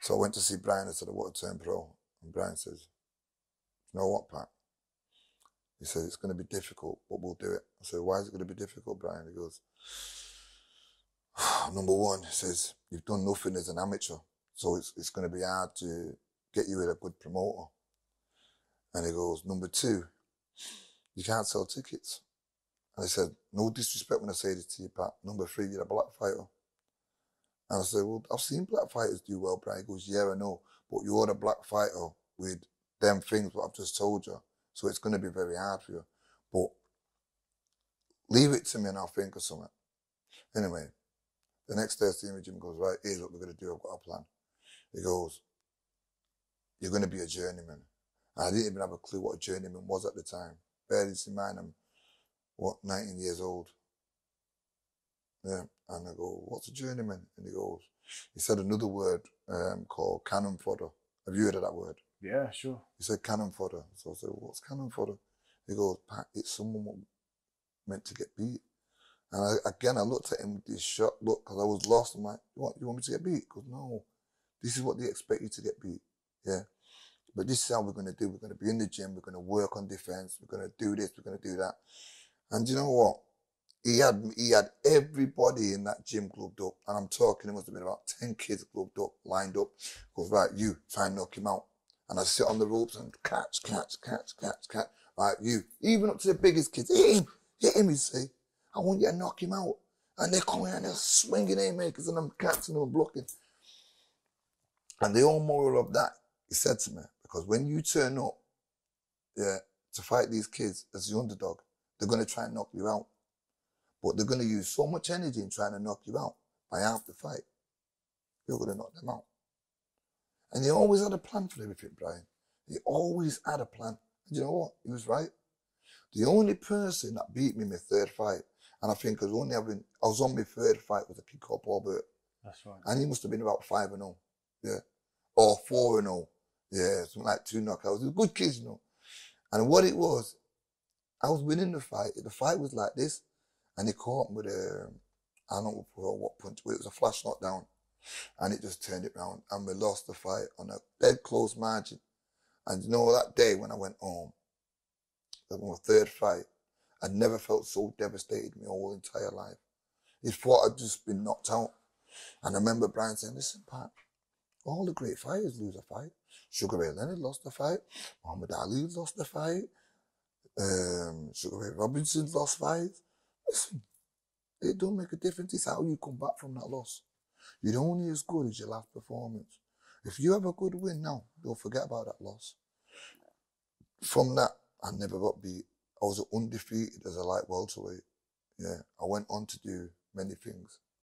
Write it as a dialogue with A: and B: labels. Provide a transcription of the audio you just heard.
A: So I went to see Brian. I said, I want to turn pro. And Brian says, you know what, Pat? He said, it's going to be difficult, but we'll do it. I said, why is it going to be difficult, Brian? He goes, number one, he says, you've done nothing as an amateur. So it's, it's going to be hard to get you with a good promoter. And he goes, number two, you can't sell tickets. And I said, no disrespect when I say this to you, Pat. Number three, you're a black fighter. And I said, well, I've seen black fighters do well, Brian. He goes, yeah, I know. But you're a black fighter with them things what I've just told you. So it's going to be very hard for you. But leave it to me and I'll think of something. Anyway, the next day, Steve Jim goes, right, here's what we're going to do. I've got a plan. He goes, you're going to be a journeyman. And I didn't even have a clue what a journeyman was at the time. Barely in mind, I'm, what, 19 years old. Yeah. And I go, what's a journeyman? And he goes, he said another word um, called cannon fodder. Have you heard of that word?
B: Yeah, sure.
A: He said cannon fodder. So I said, what's cannon fodder? He goes, Pat, it's someone meant to get beat. And I, again, I looked at him with this shocked look because I was lost. I'm like, what, you want me to get beat? He goes, no, this is what they expect you to get beat. Yeah. But this is how we're going to do. We're going to be in the gym. We're going to work on defense. We're going to do this. We're going to do that. And you know what? He had, he had everybody in that gym gloved up. And I'm talking, it must have been about 10 kids gloved up, lined up. Goes, right, you try and knock him out. And I sit on the ropes and catch, catch, catch, catch, catch. Right, you. Even up to the biggest kids. Hit him. Hit him, you see. I want you to knock him out. And they're coming and they're swinging haymakers and I'm catching them and blocking. And the whole moral of that, he said to me, because when you turn up, yeah, to fight these kids as the underdog, they're going to try and knock you out. But they're going to use so much energy in trying to knock you out by half the fight. You're going to knock them out. And he always had a plan for everything, Brian. He always had a plan. And you know what? He was right. The only person that beat me in my third fight, and I think I was only having, I was on my third fight with a kid called Paul Burt.
B: That's right.
A: And he must have been about 5 and 0. Yeah. Or 4 and 0. Yeah, something like two knockouts. He was a good kid, you know. And what it was, I was winning the fight. The fight was like this. And he caught me with a, I don't know what punch, but it was a flash knockdown. And it just turned it round. And we lost the fight on a dead close margin. And you know, that day when I went home, that was my third fight, I'd never felt so devastated in my whole entire life. He thought I'd just been knocked out. And I remember Brian saying, listen, Pat, all the great fighters lose a fight. Sugar Ray Leonard lost a fight. Muhammad Ali lost a fight. Um, Sugar Ray Robinson lost fights. Listen, it don't make a difference. It's how you come back from that loss. You're only as good as your last performance. If you have a good win now, don't forget about that loss. From that, I never got beat. I was undefeated as a light welterweight. Yeah, I went on to do many things.